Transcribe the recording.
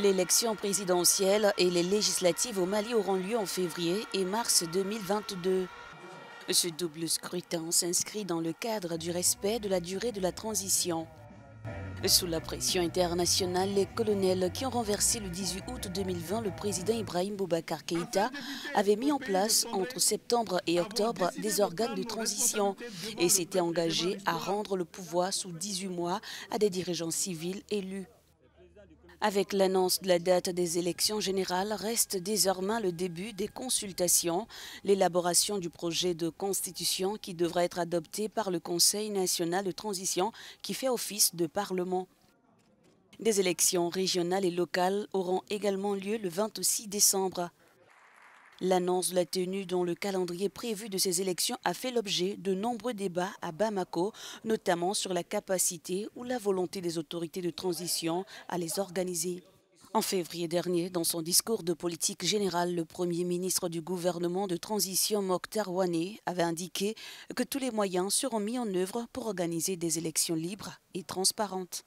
L'élection présidentielle et les législatives au Mali auront lieu en février et mars 2022. Ce double scrutin s'inscrit dans le cadre du respect de la durée de la transition. Sous la pression internationale, les colonels qui ont renversé le 18 août 2020 le président Ibrahim Boubacar Keïta avaient mis en place entre septembre et octobre des organes de transition et s'étaient engagés à rendre le pouvoir sous 18 mois à des dirigeants civils élus. Avec l'annonce de la date des élections générales, reste désormais le début des consultations, l'élaboration du projet de constitution qui devra être adopté par le Conseil national de transition qui fait office de Parlement. Des élections régionales et locales auront également lieu le 26 décembre. L'annonce de la tenue dans le calendrier prévu de ces élections a fait l'objet de nombreux débats à Bamako, notamment sur la capacité ou la volonté des autorités de transition à les organiser. En février dernier, dans son discours de politique générale, le Premier ministre du gouvernement de transition Mokhtar Ouane avait indiqué que tous les moyens seront mis en œuvre pour organiser des élections libres et transparentes.